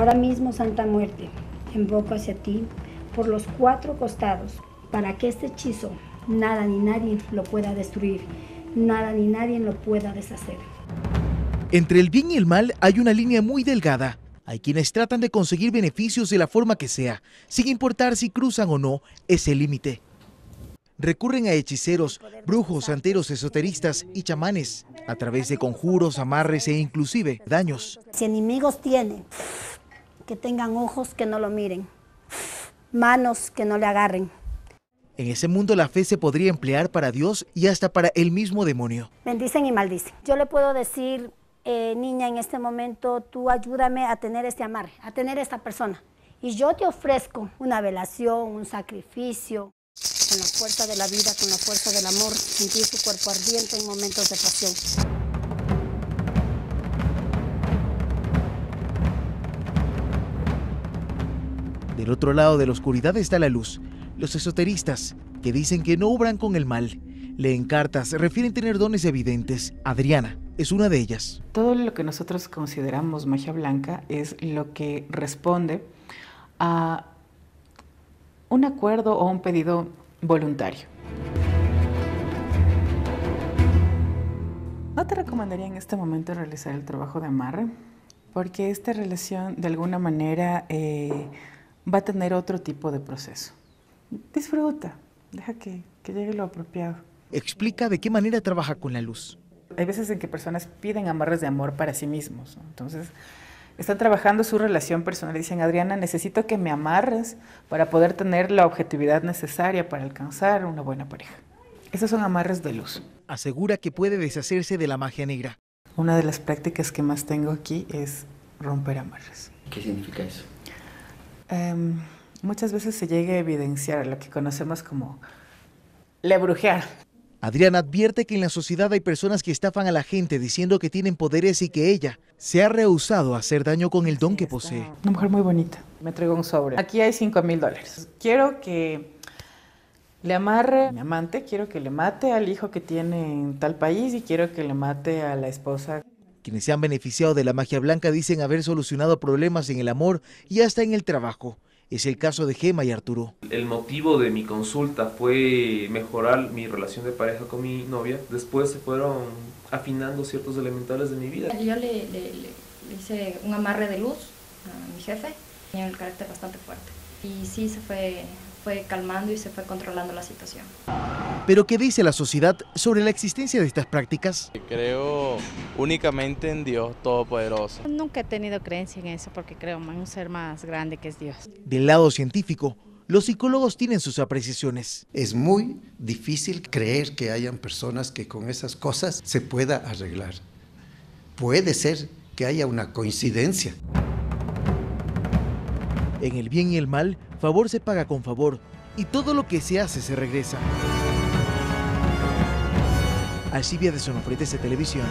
Ahora mismo, Santa Muerte, invoco hacia ti por los cuatro costados, para que este hechizo nada ni nadie lo pueda destruir, nada ni nadie lo pueda deshacer. Entre el bien y el mal hay una línea muy delgada. Hay quienes tratan de conseguir beneficios de la forma que sea, sin importar si cruzan o no ese límite. Recurren a hechiceros, brujos, santeros, esoteristas y chamanes, a través de conjuros, amarres e inclusive daños. Si enemigos tienen, que tengan ojos que no lo miren, manos que no le agarren. En ese mundo la fe se podría emplear para Dios y hasta para el mismo demonio. Bendicen y maldicen. Yo le puedo decir, eh, niña, en este momento tú ayúdame a tener este amarre, a tener esta persona. Y yo te ofrezco una velación, un sacrificio, con la fuerza de la vida, con la fuerza del amor, sentir su cuerpo ardiente en momentos de pasión. Del otro lado de la oscuridad está la luz. Los esoteristas, que dicen que no obran con el mal, leen cartas, refieren tener dones evidentes. Adriana es una de ellas. Todo lo que nosotros consideramos magia blanca es lo que responde a un acuerdo o un pedido voluntario. No te recomendaría en este momento realizar el trabajo de amarre, porque esta relación de alguna manera eh, va a tener otro tipo de proceso. Disfruta, deja que, que llegue lo apropiado. Explica de qué manera trabaja con la luz. Hay veces en que personas piden amarres de amor para sí mismos. ¿no? Entonces, están trabajando su relación personal y dicen, Adriana, necesito que me amarres para poder tener la objetividad necesaria para alcanzar una buena pareja. Esos son amarres de luz. Asegura que puede deshacerse de la magia negra. Una de las prácticas que más tengo aquí es romper amarres. ¿Qué significa eso? Um, muchas veces se llega a evidenciar lo que conocemos como le brujear. Adriana advierte que en la sociedad hay personas que estafan a la gente diciendo que tienen poderes y que ella se ha rehusado a hacer daño con el don que posee. Una mujer muy bonita. Me entregó un sobre. Aquí hay 5 mil dólares. Quiero que le amarre a mi amante, quiero que le mate al hijo que tiene en tal país y quiero que le mate a la esposa. Quienes se han beneficiado de la magia blanca dicen haber solucionado problemas en el amor y hasta en el trabajo. Es el caso de Gema y Arturo. El motivo de mi consulta fue mejorar mi relación de pareja con mi novia. Después se fueron afinando ciertos elementales de mi vida. Yo le, le, le hice un amarre de luz a mi jefe, tenía el carácter bastante fuerte. Y sí se fue, fue calmando y se fue controlando la situación. Pero ¿qué dice la sociedad sobre la existencia de estas prácticas? Creo únicamente en Dios Todopoderoso. Nunca he tenido creencia en eso porque creo en un ser más grande que es Dios. Del lado científico, los psicólogos tienen sus apreciaciones. Es muy difícil creer que hayan personas que con esas cosas se pueda arreglar. Puede ser que haya una coincidencia. En el bien y el mal, favor se paga con favor y todo lo que se hace se regresa. Alcibia de Sonofretes de Televisión.